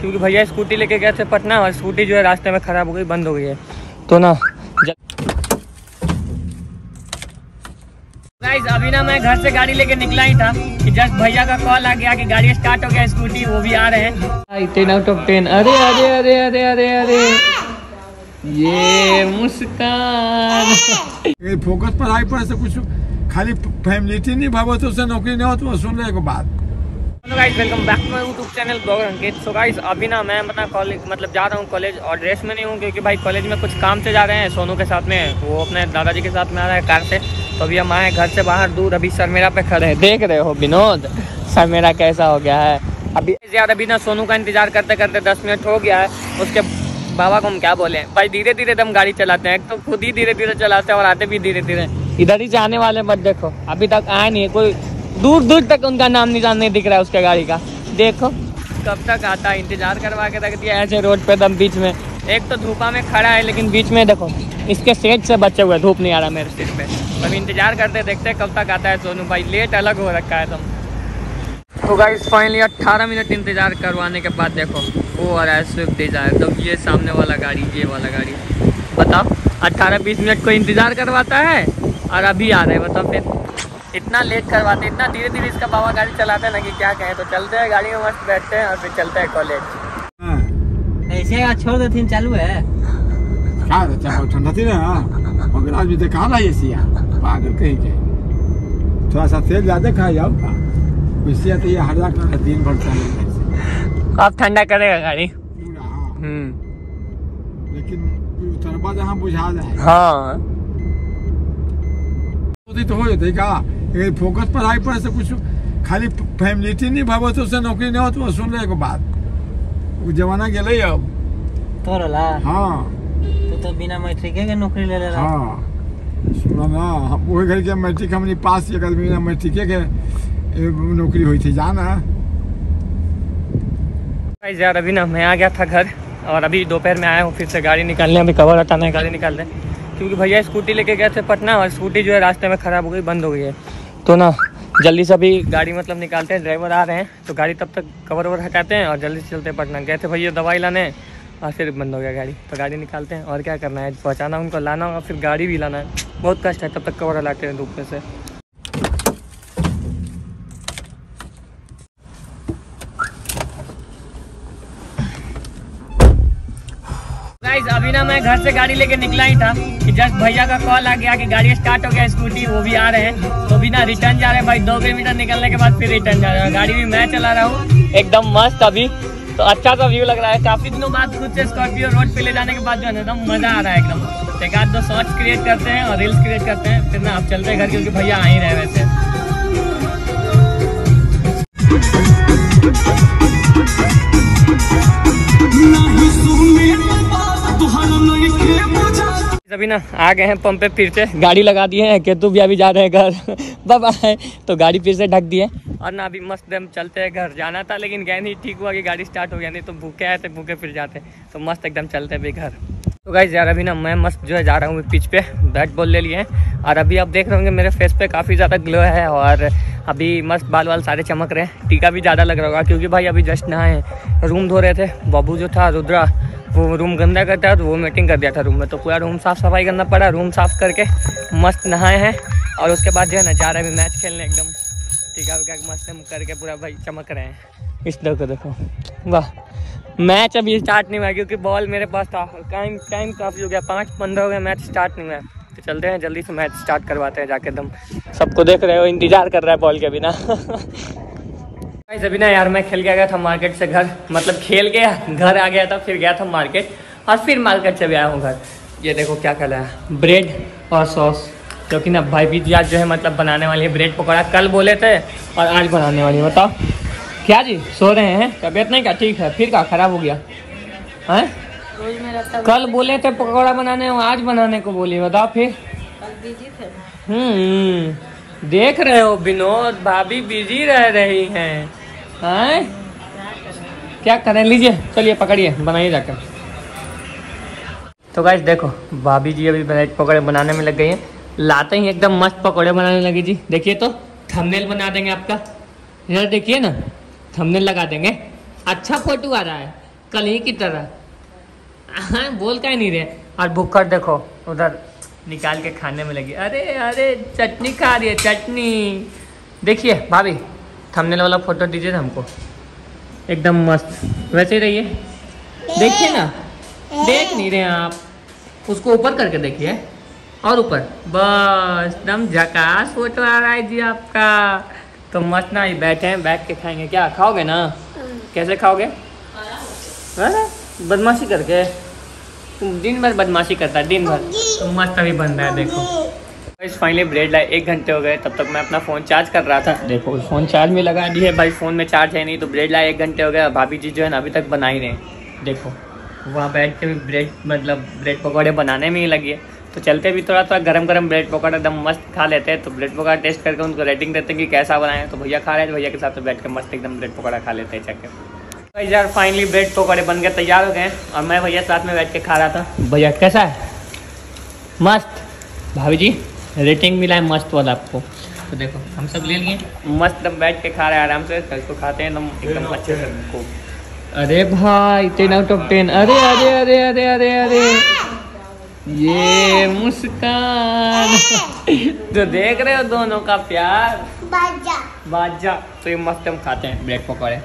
क्योंकि भैया स्कूटी लेके गए थे पटना और स्कूटी जो है रास्ते में खराब हो गई, बंद हो गई है। तो ना गाइस अभी ना मैं घर से गाड़ी लेके निकला ही था कि जस्ट भैया का कॉल आ गया कि गाड़ी स्टार्ट हो गया स्कूटी वो भी आ रहे हैं। टेन आउट ऑफ़ टेन अरे अरे अरे अरे अरे अरे। ये मुस्कान। फोकस पढ़ाई पर से कुछ खाली फैमिलिटी नहीं भावो तो उसे नौकरी नहीं हो तो सुन ले एक बात। Welcome back to my YouTube channel, blogger Ankit. So guys अभी ना मैं अपना कॉलेज मतलब जा रहा हूँ कॉलेज और ड्रेस में नहीं हूँ, क्योंकि भाई कॉलेज में कुछ काम से जा रहे हैं, सोनू के साथ में। वो अपने दादाजी के साथ में आ रहा है कार से। तो अभी हम आए घर से बाहर, दूर अभी पे खड़े हैं। देख रहे हो विनोद सर मेरा कैसा हो गया है। अभी यार अभी ना सोनू का इंतज़ार करते करते दस मिनट हो गया है। उसके बाबा को हम क्या बोले? भाई धीरे धीरे हम गाड़ी चलाते हैं तो खुद ही धीरे धीरे चलाते हैं और आते भी धीरे धीरे इधर ही जाने वाले मत देखो, अभी तक आए नहीं है, कोई दूर दूर तक उनका नाम निशान नहीं दिख रहा है उसके गाड़ी का। देखो। कब तक आता है इंतज़ार करवा के रख दिया ऐसे रोड पे दम बीच में। एक तो धूपा में खड़ा है, लेकिन बीच में देखो, इसके सेट से बचे हुए, धूप नहीं आ रहा मेरे सिर पे। अब इंतज़ार करते देखते कब तक आता है सोनू भाई। लेट अलग हो रखा है तुम तो गाइस फाइनली 18 मिनट इंतज़ार करवाने के बाद देखो, वो आ रहा है स्विफ्ट डिज़ायर तो ये सामने वाला गाड़ी, ये वाला गाड़ी। बताओ 18-20 मिनट को इंतज़ार करवाता है? और अभी आ रहे हैं, बताओ फिर। इतना लेट करवाते इतना धीरे धीरे इसका बाबा गाड़ी चलाते हैं ना कि क्या कहें तो चलते हैं गाड़ी में मस्त बैठते हैं और फिर चलते हैं कॉलेज हाँ, ऐसे छोड़ देती चालू है। ठंडा थी ना मगर आज भी देखा ना ये सिया? पागल कहीं के? थोड़ा सा तेल ज़्यादा खा जाओ। इससे तो ये हर का दिन भर चले अब ठंडा करेगा गाड़ी? हाँ। हम्म। लेकिन उतरबा जहाँ बुझा जाए। हाँ। होती तो हो जाती अगर फोकस पढ़ाई पर से कुछ खाली फैमिलिटी नहीं भावो तो उसे नौकरी नहीं हो तो सुन ले बात। वो जमाना गेले अब। तोरला हाँ। तू तो बिना मैट्रिक के नौकरी ले ले रहा हाँ। सुनो ना हम वही घर के मैट्रिक हमने पास एक आदमी ना मैट्रिक के नौकरी हुई थी जाना। गाइस यार अभी ना मैं आ गया था घर और अभी दोपहर में आया हूँ फिर से गाड़ी निकालने अभी कवर हटाना है गाड़ी निकाल रहे क्योंकि भैया स्कूटी लेके गए थे पटना और स्कूटी जो है रास्ते में ख़राब हो गई बंद हो गई है। तो ना, जल्दी से अभी गाड़ी मतलब निकालते हैं ड्राइवर आ रहे हैं तो गाड़ी तब तक कवर ववर हटाते हैं और जल्दी से चलते हैं पटना। गए थे भैया दवाई लाने, और फिर बंद हो गया गाड़ी। तो गाड़ी निकालते हैं, और क्या करना है? पहुँचाना उनको, लाना और फिर गाड़ी भी लाना है। बहुत कष्ट है, तब तक कवर हलाते हैं धूप में से गाइस अभी ना मैं घर से गाड़ी लेके निकला ही था कि जस्ट भैया का कॉल आ गया कि गाड़ी स्टार्ट हो गया स्कूटी वो भी आ रहे हैं। तो भी ना रिटर्न जा रहे हैं। भाई, दो किलोमीटर निकलने के बाद फिर रिटर्न जा रहे हैं। गाड़ी भी मैं चला रहा हूँ। एकदम मस्त अभी। तो अच्छा सा व्यू लग रहा है। काफ़ी दिनों बाद खुद से स्कॉर्पियो रोड पे ले जाने के बाद जो है ना, एकदम मज़ा आ रहा है एकदम। तो एक आध दो शॉर्ट्स क्रिएट करते हैं और रील्स क्रिएट करते हैं। फिर ना आप चलते हैं घर क्योंकि भैया आ ही रहे वैसे। अभी ना आ गए हैं पंप पे, फिर से गाड़ी लगा दिए हैं, केतु भी अभी जा रहे हैं घर। बाबा तो गाड़ी फिर से ढक दिए और ना, अभी मस्त हम चलते हैं घर। जाना था, लेकिन गए नहीं, ठीक हुआ कि गाड़ी स्टार्ट हो गया नहीं तो भूखे आए थे, भूखे फिर जाते तो मस्त एकदम चलते हैं अभी घर। तो गाइज़ यार, अभी ना मैं मस्त जो है जा रहा हूँ पिच पे बैट बॉल ले लिए हैं। और अभी आप देख रहे होंगे, मेरे फेस पे काफ़ी ज़्यादा ग्लो है, और अभी मस्त बाल वाल सारे चमक रहे हैं। टीका भी ज़्यादा लग रहा होगा, क्योंकि भाई अभी जस्ट नहाए रूम धो रहे थे, बाबू जो था, रुद्रा वो रूम गंदा करता है तो वो मीटिंग कर दिया था रूम में। तो पूरा रूम साफ़ सफ़ाई करना पड़ा, रूम साफ़ करके मस्त नहाए हैं। और उसके बाद जो है ना, जा रहे हैं मैच खेलने एकदम। टीका विका मस्त हम करके पूरा भाई चमक रहे हैं। इस देखो देखो। वाह। मैच अभी स्टार्ट नहीं हुआ क्योंकि बॉल मेरे पास था। टाइम टाइम काफ़ी हो गया। पाँच पंद्रह हो गया मैच स्टार्ट नहीं हुआ। तो चलते हैं, जल्दी से मैच स्टार्ट करवाते हैं जाके एकदम। सबको देख रहे हो, इंतज़ार कर रहा है बॉल के बिना। गाइस अभी ना यार मैं खेल के आ गया था मार्केट से घर। मतलब खेल गया घर आ गया था फिर गया था मार्केट और फिर मार्केट से भी आया हूँ घर। ये देखो क्या कर रहा है। ब्रेड और सॉस क्योंकि ना भाई भी आज जो है मतलब बनाने वाली है ब्रेड पकौड़ा। कल बोले थे और आज बनाने वाली है। बताओ। क्या जी? सो रहे हैं? तबीयत नहीं क्या? ठीक है। फिर क्या खराब हो गया? हैं? कल बोले थे पकौड़ा बनाने आज बनाने को बोली बताओ फिर। हम्म। देख रहे हो विनोद भाभी बिज़ी रह रही हैं। हैं? क्या करें? लीजिए चलिए पकड़िए बनाइए जाकर। तो गाइस देखो भाभी जी अभी पकौड़े बनाने में लग गई हैं। लाते ही एकदम मस्त पकौड़े बनाने लगी जी। देखिए तो थंबनेल बना देंगे आपका। इधर देखिए ना थंबनेल लगा देंगे। अच्छा फ़ोटो आ रहा है कल ही की तरह। हाँ, बोल का ही नहीं रहे। और भुक्कड़ देखो उधर निकाल के खाने में लगी। अरे अरे चटनी खा रही है चटनी। देखिए भाभी थंबनेल वाला फ़ोटो दीजिए हमको। एकदम मस्त। वैसे ही रहिए। देखिए ना। देख नहीं रहे आप। उसको ऊपर करके देखिए। और ऊपर। बस एकदम झकास फ़ोटो आ रहा है जी आपका। तो मस्त ना ये बैठे हैं बैठ के खाएँगे। क्या खाओगे ना? कैसे खाओगे? अरे, बदमाशी करके। दिन भर बदमाशी करता है दिन भर। तो मस्त अभी बन रहा है देखो। इस फाइनली ब्रेड लाए, एक घंटे हो गए, तब तक मैं अपना फ़ोन चार्ज कर रहा था। देखो फ़ोन चार्ज में लगा दी है भाई फ़ोन में चार्ज है नहीं तो ब्रेड लाए, एक घंटे हो गए भाभी जी जो है ना, अभी तक बना ही रहे देखो, वहाँ बैठ के भी ब्रेड मतलब ब्रेड पकौड़े बनाने में ही लगी है। तो चलते भी थोड़ा थोड़ा गरम गरम ब्रेड पकौड़ा एकदम मस्त खा लेते हैं। तो ब्रेड पकौड़ा टेस्ट करके उनको रेटिंग देते हैं कि कैसा बनाए तो भैया खा रहे हैं तो भैया के साथ बैठ के मस्त एकदम ब्रेड पकौड़ा खा लेते हैं चक्के भाई यार फाइनली ब्रेड पकौड़े बन के तैयार हो गए और मैं भैया साथ में बैठ के खा रहा था। भैया, कैसा है? मस्त। भाभी जी रेटिंग मिला है मस्त वाला आपको। तो देखो हम सब ले लिए। मस्त एकदम बैठ के खा रहे हैं आराम से तो इसको खाते हैं एकदम एकदम अच्छे से अरे भाई टेन आउट ऑफ़ टेन अरे अरे अरे अरे अरे अरे। ये मुस्कान। तो देख रहे हो दोनों का प्यार? बाजा। तो ये मस्त हम खाते हैं ब्रेड पकौड़े